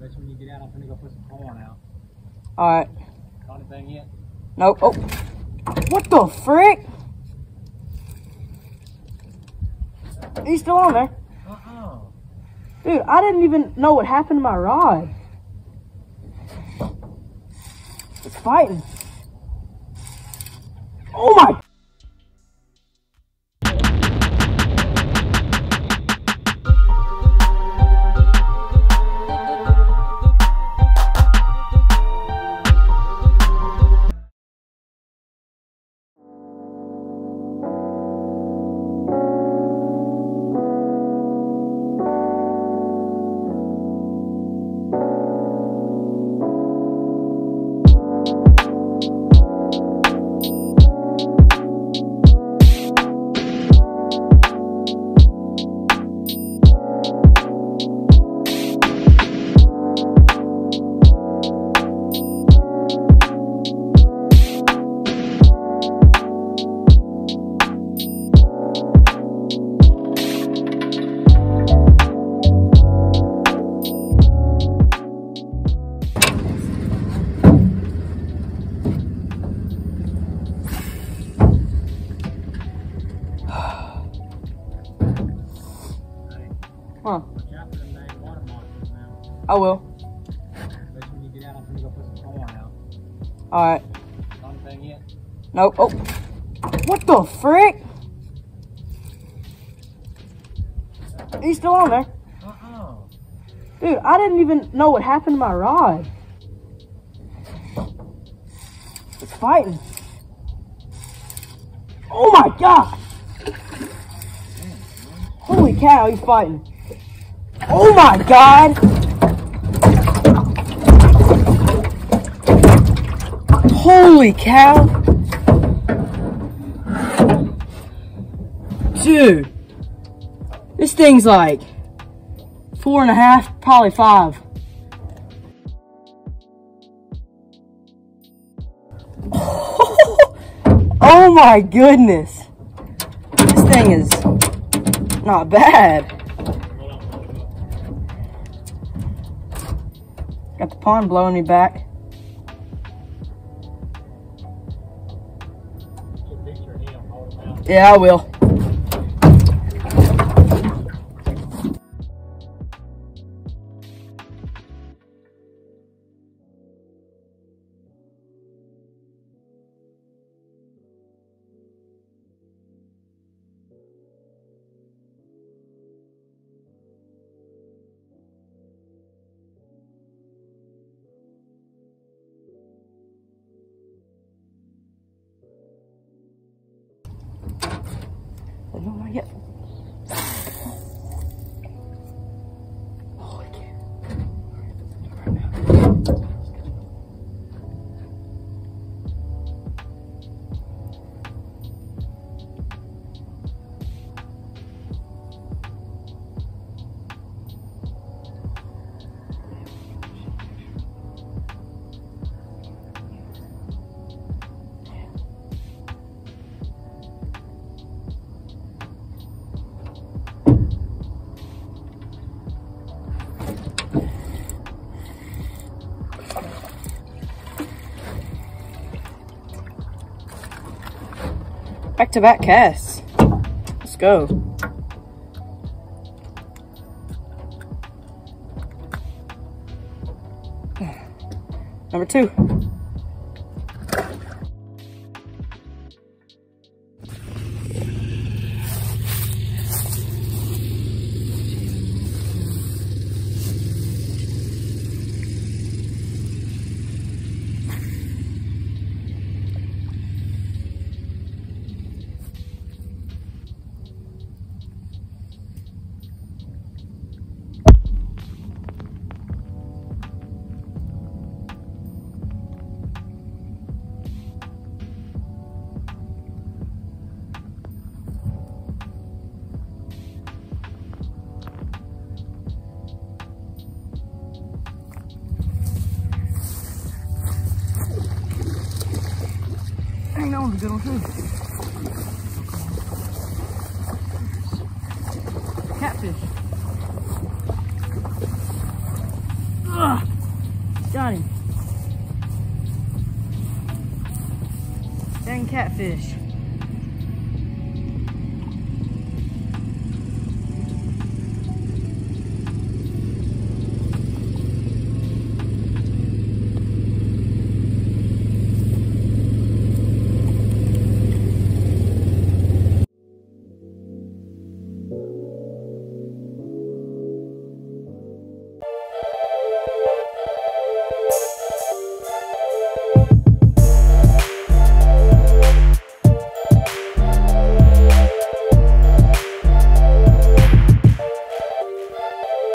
Bet when you get out, I'm gonna go put some corn out. Alright. Got anything yet? Nope. Oh. What the frick? He's still on there. Uh-uh. Dude, I didn't even know what happened to my rod. It's fighting. Oh my some corn out. Alright. Nope. Oh. What the frick? He's still on there. Uh-uh. Dude, I didn't even know what happened to my rod. It's fighting. Oh my god! Holy cow, he's fighting. Oh my god! Holy cow! Dude, this thing's like four and a half, probably five. oh my goodness. This thing is not bad. Got the pond blowing me back. Get a picture of him, hold him out. Yeah, I will. Don't. Back to back casts. Let's go. Number two. Catfish. Ugh. Got. Dang catfish.